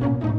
Thank you.